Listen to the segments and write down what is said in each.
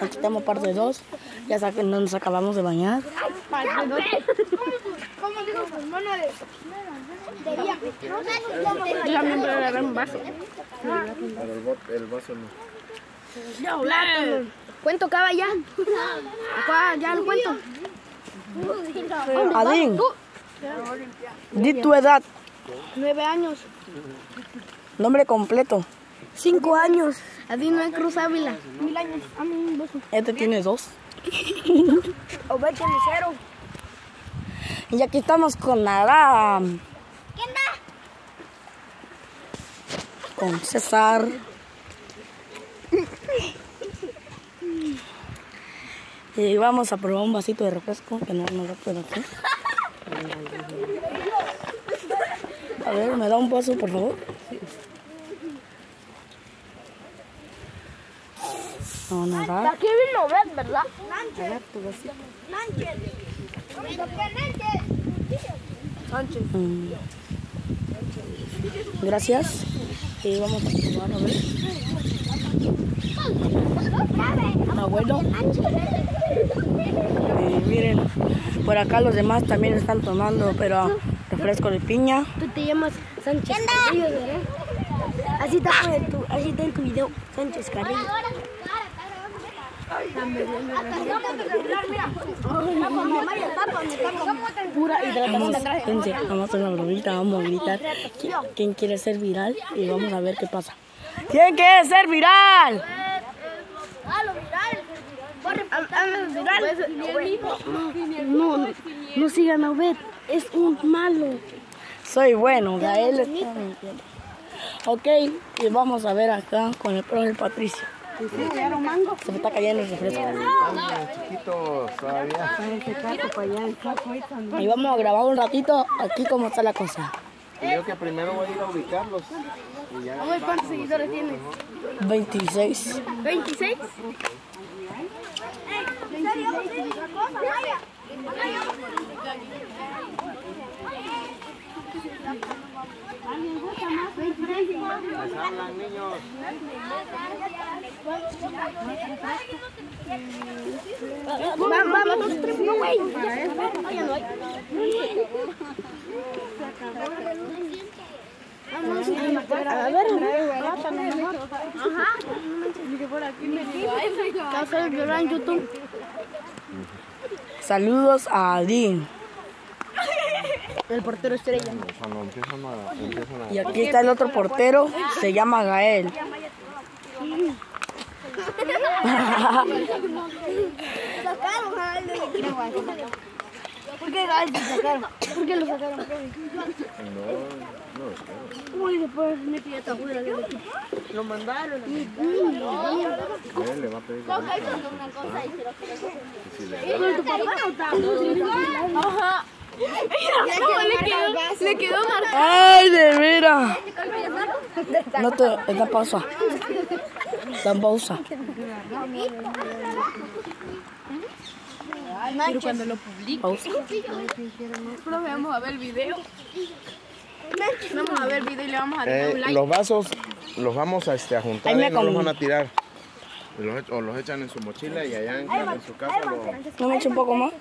Aquí estamos parte 2. Ya sa- no nos acabamos de bañar. ¿Cómo digo su hermana de.? Yo también voy a agarrar un vaso. Pero el, bot- el vaso no. ¿Cuento acaba ya? Acá ya lo cuento. Adín, di tu edad, Nueve años. nombre completo. Cinco años. Adino es Cruz Ávila. Mil años. A mí un beso. Este tiene dos. Obecho Lucero. Y aquí estamos con Aram. Con César. Y vamos a probar un vasito de refresco que no no lo puedo aquí. A ver, ¿me da un vaso, por favor? No, nada. Aquí vino Red, ¿verdad? Mm. Gracias. Y vamos a probar a ver. Está bueno. Y miren, por acá los demás también están tomando, pero refresco de piña. Tú te llamas Sánchez Carrillo, ¿verdad? Así está en tu, así está en tu video, Sánchez Carrillo. Pura vamos a hacer una bromita, vamos a gritar. ¿Qui- ¿Quién quiere ser viral? Y vamos a ver qué pasa. ¿Quién quiere ser viral? No, no, no sigan a ver, es un malo. Soy bueno, Gael. Ok, y vamos a ver acá con el profe Patricio. Se me está cayendo el refresco. Chiquitos todavía. Y vamos a grabar un ratito aquí cómo está la cosa. Yo que primero voy a ir a ubicarlos. ¿Cuántos seguidores tienes? 26. ¿26? Vamos. Saludos a Adin. El portero estrella. Cuando empiezan a, empiezan a Y aquí está el otro portero, se llama Gael. ¿Por qué Gael te sacaron? ¿Por qué lo sacaron? No, no, espero. Uy, después me pide esta juega del equipo. Lo mandaron. Él le va a pedir que venga. ¿Pero tu papá no está? Ajá. Le quedó, le quedó marcado. ¡Ay, de veras! No te, da pausa. Da pausa. Pero cuando lo publique. Pausa. Vamos a ver el video. Vamos a ver el video y le vamos a dar Eh, un like. los vasos los vamos a, este, a juntar y no los van a tirar. Los o los echan en su mochila y allá en, en su casa lo... ¿No me echo un poco más?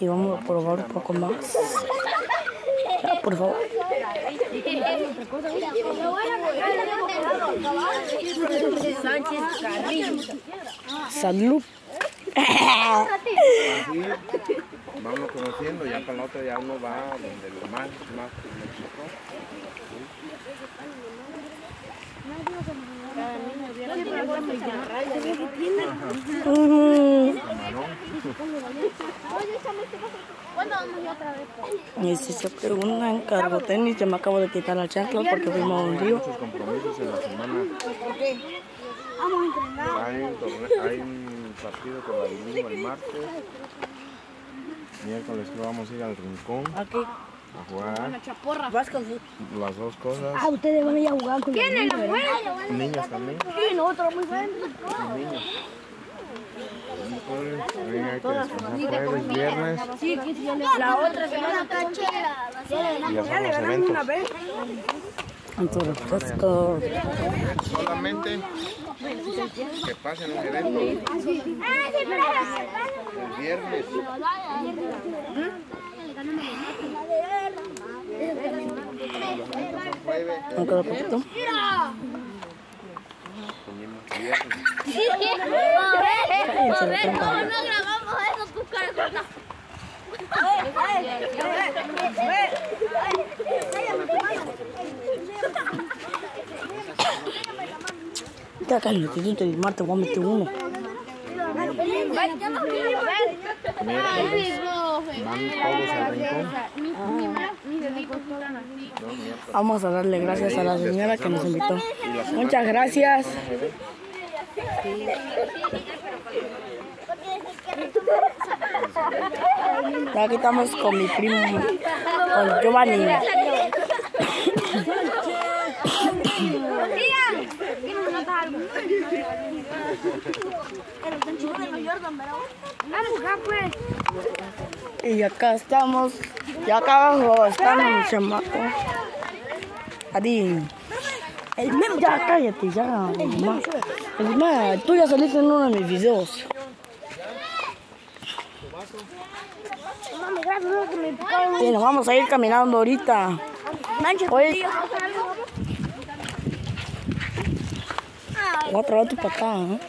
Y vamos a probar un poco más. Por favor. Salud. Vamos conociendo, ya para la otra ya uno va donde lo más, más le Y si se preguntan, cargo tenis, yo me acabo de quitar la chancla porque fuimos a un río. Compromisos en la semana. Hay un, hay un partido con la mismo el martes. Miércoles que vamos a ir al rincón Aquí. A jugar Chaporra. Vas con las dos cosas. Ah, ustedes van a ir a jugar con ¿Quién es la Niñas también. Sí, nosotros muy bien. niños. Jueves, viernes Sí, ya le- la otra semana. y ya son los eventos. Un su refresco. Solamente que pasen los eventos el viernes. ¿No queda poquito? No grabamos eso, tus caras Ya cállate, tú te Marte, voy a meter uno. Van todos al rincón. Vamos a darle gracias a la señora que nos invitó. Muchas gracias. Ya aquí estamos con mi primo, con Giovanni. Y acá estamos, y acá abajo están los chamacos. Adi. El meme, ya cállate, ya. mamá. Es más, tú ya saliste en uno de mis videos. Y nos vamos a ir caminando ahorita. Oye, voy a traer tu acá. ¿eh?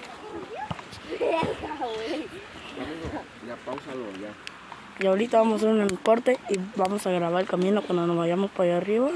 Ya pausalo, ya. Y ahorita vamos a hacer un corte y vamos a grabar el camino cuando nos vayamos para allá arriba.